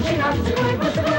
She gonna